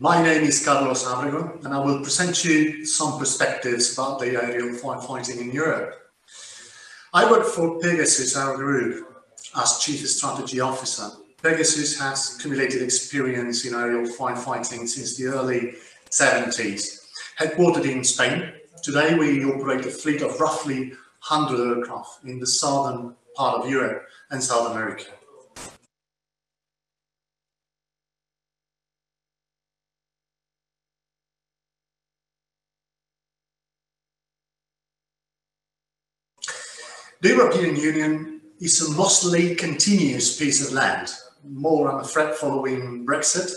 My name is Carlos Abrego, and I will present you some perspectives about the aerial firefighting in Europe. I work for Pegasus, Aero Group, as Chief Strategy Officer. Pegasus has accumulated experience in aerial firefighting since the early 70s. Headquartered in Spain, today we operate a fleet of roughly 100 aircraft in the southern part of Europe and South America. The European Union is a mostly continuous piece of land, more on the threat following Brexit,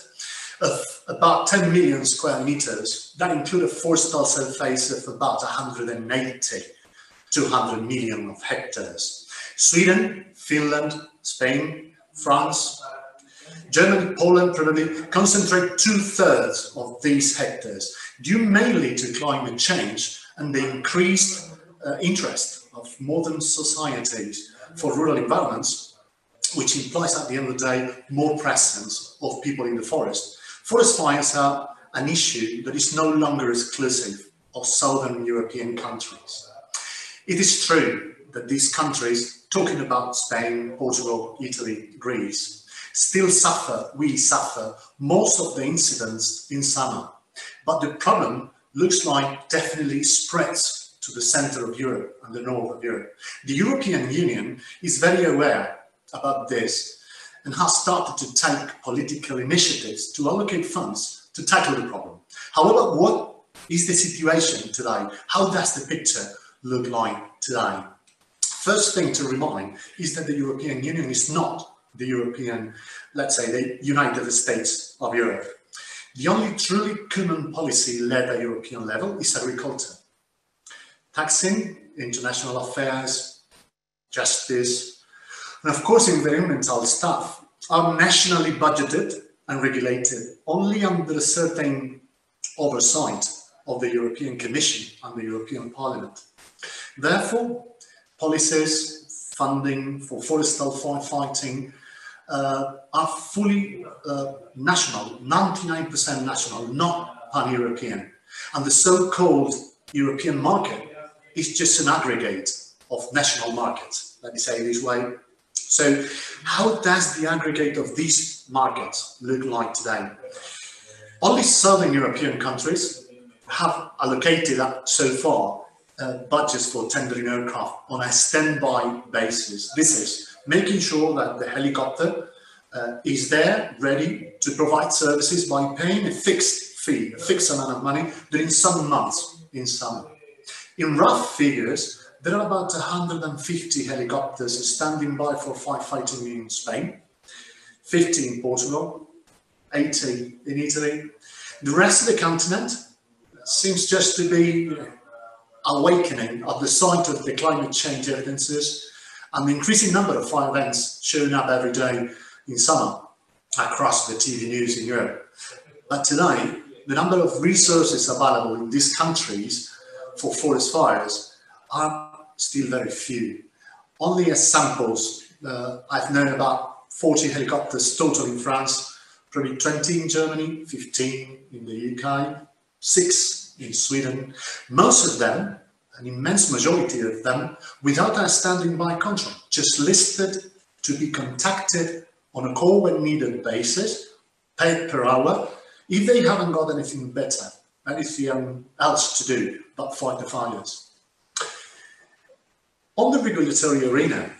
of about 10 million square meters. That include a forestal surface of about 180 200 million of hectares. Sweden, Finland, Spain, France, Germany, Poland probably concentrate two-thirds of these hectares, due mainly to climate change and the increased uh, interest of modern societies for rural environments, which implies at the end of the day more presence of people in the forest. Forest fires are an issue that is no longer exclusive of southern European countries. It is true that these countries, talking about Spain, Portugal, Italy, Greece, still suffer, we suffer most of the incidents in summer. But the problem looks like definitely spreads to the center of Europe and the north of Europe. The European Union is very aware about this and has started to take political initiatives to allocate funds to tackle the problem. However, what is the situation today? How does the picture look like today? First thing to remind is that the European Union is not the European, let's say, the United States of Europe. The only truly common policy led at European level is agriculture taxing, international affairs, justice, and of course environmental stuff are nationally budgeted and regulated only under a certain oversight of the European Commission and the European Parliament. Therefore, policies, funding for forestal firefighting uh, are fully uh, national, 99% national, not pan-European. And the so-called European market is just an aggregate of national markets, let me say this way. So how does the aggregate of these markets look like today? Only Southern European countries have allocated so far uh, budgets for tendering aircraft on a standby basis. This is making sure that the helicopter uh, is there, ready to provide services by paying a fixed fee, a fixed amount of money during some months in summer. In rough figures, there are about 150 helicopters standing by for firefighting in Spain, 50 in Portugal, 80 in Italy. The rest of the continent seems just to be awakening at the sight of the climate change evidences and the increasing number of fire events showing up every day in summer across the TV news in Europe. But today, the number of resources available in these countries for forest fires are still very few. Only as samples, uh, I've known about 40 helicopters total in France, probably 20 in Germany, 15 in the UK, six in Sweden. Most of them, an immense majority of them, without a standing by contract, just listed to be contacted on a call when needed basis, paid per hour, if they haven't got anything better anything else to do but fight the fires. On the regulatory arena,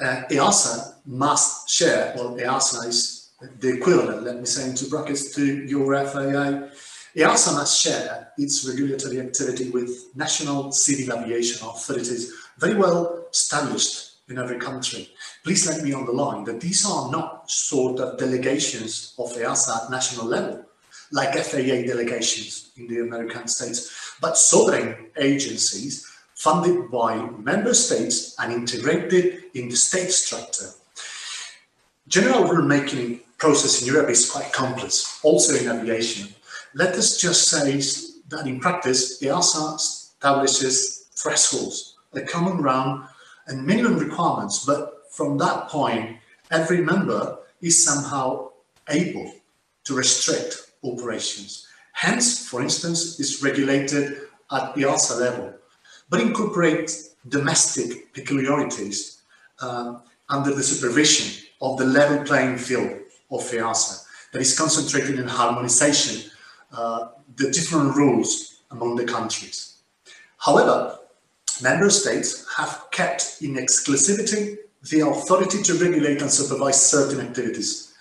uh, EASA must share, well, EASA is the equivalent, let me say into brackets, to your FAA. EASA must share its regulatory activity with national civil aviation authorities, very well established in every country. Please let me underline that these are not sort of delegations of EASA at national level like FAA delegations in the American states, but sovereign agencies funded by member states and integrated in the state structure. General rulemaking process in Europe is quite complex, also in aviation. Let us just say that in practice, the EASA establishes thresholds, a common ground and minimum requirements, but from that point, every member is somehow able to restrict operations. HEMS, for instance, is regulated at the EASA level, but incorporates domestic peculiarities uh, under the supervision of the level playing field of EASA that is concentrated in harmonization, uh, the different rules among the countries. However, member states have kept in exclusivity the authority to regulate and supervise certain activities.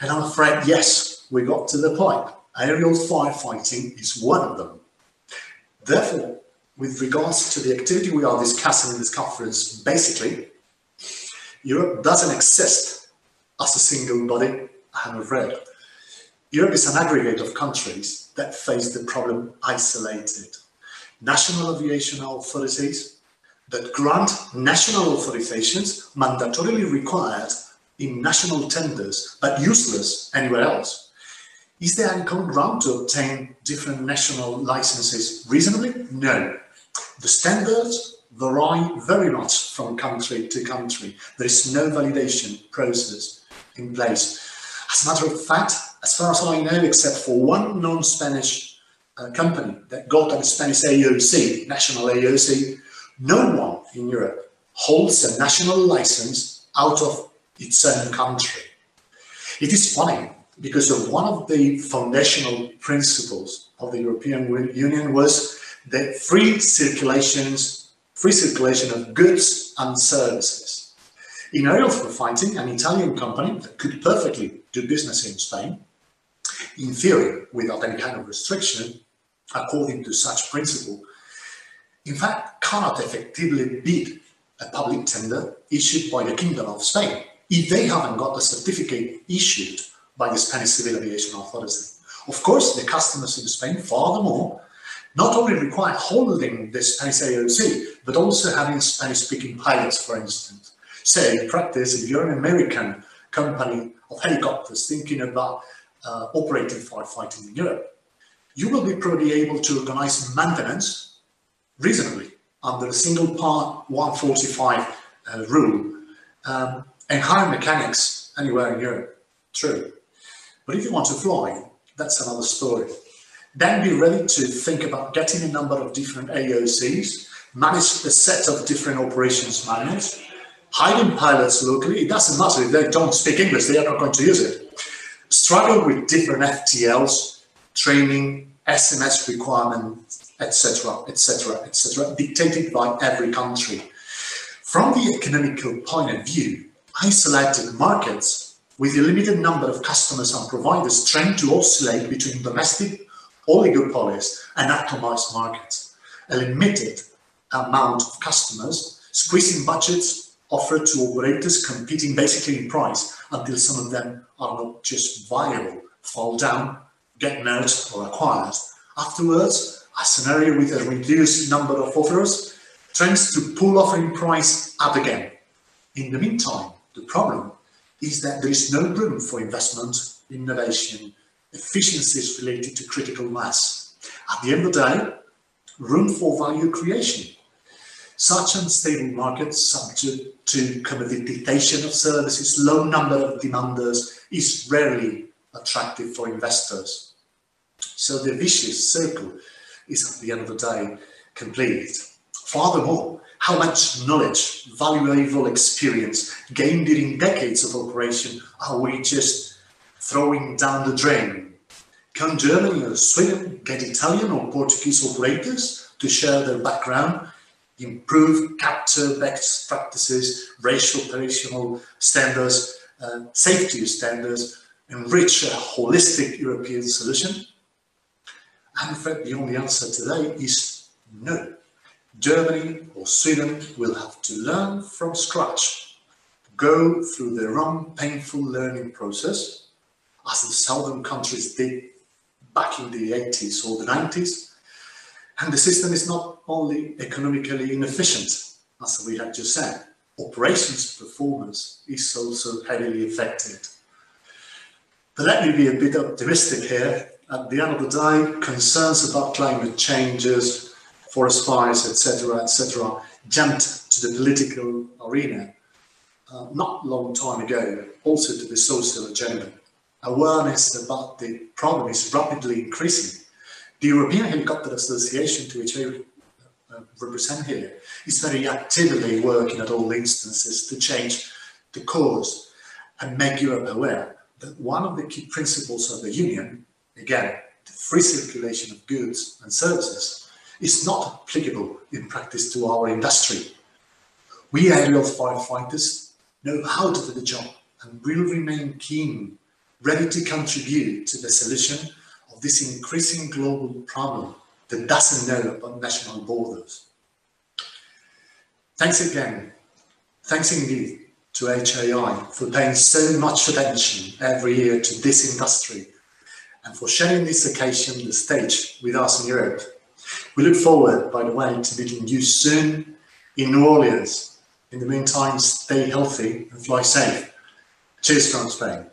And I'm afraid, yes, we got to the point. Aerial firefighting is one of them. Therefore, with regards to the activity we are discussing in this conference, basically, Europe doesn't exist as a single body, I'm afraid. Europe is an aggregate of countries that face the problem isolated. National aviation authorities that grant national authorizations mandatorily required in national tenders but useless anywhere else. Is there any common ground to obtain different national licenses reasonably? No. The standards vary very much from country to country. There is no validation process in place. As a matter of fact, as far as I know, except for one non-Spanish uh, company that got a Spanish AOC, national AOC, no one in Europe holds a national license out of its own country. It is funny because of one of the foundational principles of the European Union was the free circulations, free circulation of goods and services. In aerial fighting, an Italian company that could perfectly do business in Spain, in theory, without any kind of restriction, according to such principle, in fact, cannot effectively bid a public tender issued by the Kingdom of Spain if they haven't got a certificate issued by the Spanish Civil Aviation Authority. Of course, the customers in Spain, furthermore, not only require holding the Spanish AOC, but also having Spanish-speaking pilots, for instance. So in practice, if you're an American company of helicopters thinking about uh, operating firefighting in Europe, you will be probably able to organize maintenance reasonably under the single part 145 uh, rule um, and hire mechanics anywhere in Europe. True. But if you want to fly, that's another story. Then be ready to think about getting a number of different AOCs, manage a set of different operations manuals, hiding pilots locally. It doesn't matter if they don't speak English, they are not going to use it. Struggle with different FTLs, training, SMS requirements, etc., etc., etc., dictated by every country. From the economical point of view, isolated markets with a limited number of customers and providers tend to oscillate between domestic oligopolies and atomized markets. A limited amount of customers squeezing budgets offered to operators competing basically in price until some of them are not just viable, fall down, get merged or acquired. Afterwards, a scenario with a reduced number of offers tends to pull offering price up again. In the meantime, the problem is that there is no room for investment, innovation, efficiencies related to critical mass. At the end of the day, room for value creation. Such unstable markets subject to commoditization of services, low number of demanders is rarely attractive for investors. So the vicious circle is at the end of the day complete. Furthermore, how much knowledge, valuable experience gained during decades of operation are we just throwing down the drain? Can Germany or Sweden get Italian or Portuguese operators to share their background, improve capture best practices, racial operational standards, uh, safety standards, and enrich a holistic European solution? I'm afraid the only answer today is no. Germany or Sweden will have to learn from scratch, go through their own painful learning process, as the southern countries did back in the 80s or the 90s. And the system is not only economically inefficient, as we had just said, operations performance is also heavily affected. But let me be a bit optimistic here. At the end of the day, concerns about climate changes, forest fires, etc., etc., jumped to the political arena uh, not long time ago, also to the social agenda. awareness about the problem is rapidly increasing. The European Helicopter Association, to which I uh, represent here, is very actively working at all instances to change the cause and make Europe aware that one of the key principles of the Union, again, the free circulation of goods and services, is not applicable in practice to our industry. We aerial firefighters know how to do the job and will remain keen, ready to contribute to the solution of this increasing global problem that doesn't know about national borders. Thanks again. Thanks indeed to HAI for paying so much attention every year to this industry and for sharing this occasion, the stage with us in Europe. We look forward, by the way, to meeting you soon in New Orleans. In the meantime, stay healthy and fly safe. Cheers from Spain.